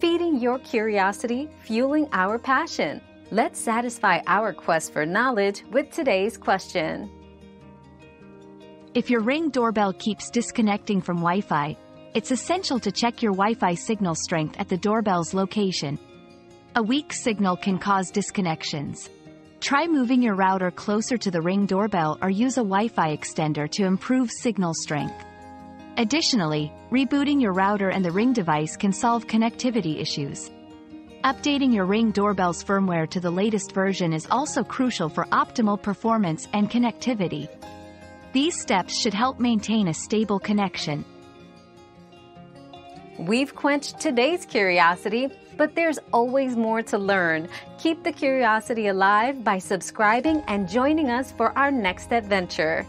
feeding your curiosity, fueling our passion. Let's satisfy our quest for knowledge with today's question. If your Ring doorbell keeps disconnecting from Wi-Fi, it's essential to check your Wi-Fi signal strength at the doorbell's location. A weak signal can cause disconnections. Try moving your router closer to the Ring doorbell or use a Wi-Fi extender to improve signal strength. Additionally, rebooting your router and the Ring device can solve connectivity issues. Updating your Ring doorbell's firmware to the latest version is also crucial for optimal performance and connectivity. These steps should help maintain a stable connection. We've quenched today's curiosity, but there's always more to learn. Keep the curiosity alive by subscribing and joining us for our next adventure.